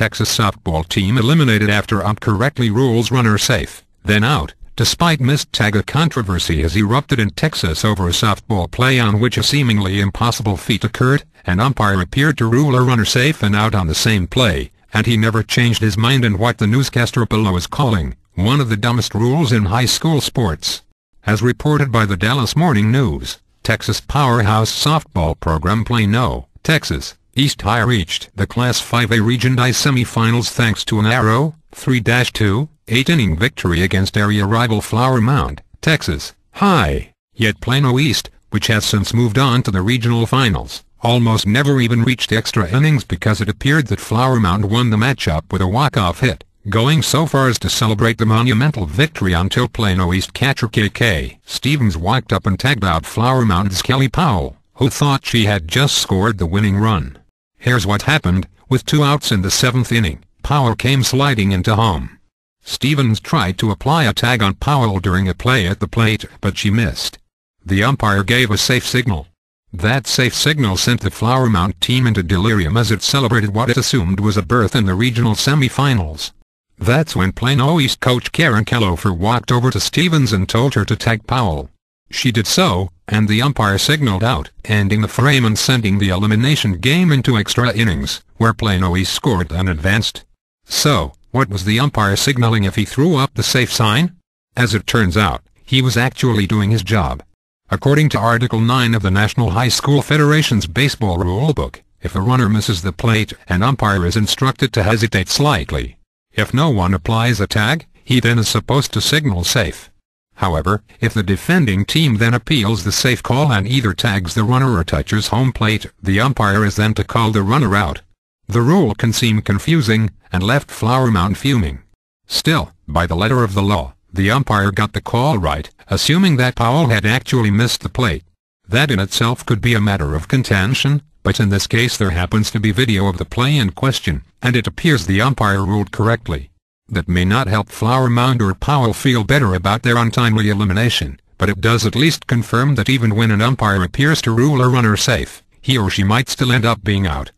Texas softball team eliminated after ump correctly rules runner safe, then out, despite missed tag a controversy has erupted in Texas over a softball play on which a seemingly impossible feat occurred, an umpire appeared to rule a runner safe and out on the same play, and he never changed his mind in what the newscaster below is calling, one of the dumbest rules in high school sports. As reported by the Dallas Morning News, Texas powerhouse softball program Plano, Texas, East High reached the Class 5A Region I semifinals thanks to a narrow, 3-2, 8-inning victory against area rival Flower Mound, Texas, High. Yet Plano East, which has since moved on to the regional finals, almost never even reached extra innings because it appeared that Flower Mound won the matchup with a walk-off hit, going so far as to celebrate the monumental victory until Plano East catcher K.K. Stevens walked up and tagged out Flower Mound's Kelly Powell, who thought she had just scored the winning run. Here's what happened, with two outs in the seventh inning, Powell came sliding into home. Stevens tried to apply a tag on Powell during a play at the plate, but she missed. The umpire gave a safe signal. That safe signal sent the Flower Mound team into delirium as it celebrated what it assumed was a berth in the regional semifinals. That's when Plano East coach Karen Kellofer walked over to Stevens and told her to tag Powell. She did so, and the umpire signaled out, ending the frame and sending the elimination game into extra innings, where Plano East scored and advanced. So, what was the umpire signaling if he threw up the safe sign? As it turns out, he was actually doing his job. According to Article 9 of the National High School Federation's baseball rulebook, if a runner misses the plate, an umpire is instructed to hesitate slightly. If no one applies a tag, he then is supposed to signal safe. However, if the defending team then appeals the safe call and either tags the runner or touches home plate, the umpire is then to call the runner out. The rule can seem confusing, and left Flower Mound fuming. Still, by the letter of the law, the umpire got the call right, assuming that Powell had actually missed the plate. That in itself could be a matter of contention, but in this case there happens to be video of the play in question, and it appears the umpire ruled correctly. That may not help Flower Mound or Powell feel better about their untimely elimination, but it does at least confirm that even when an umpire appears to rule a runner safe, he or she might still end up being out.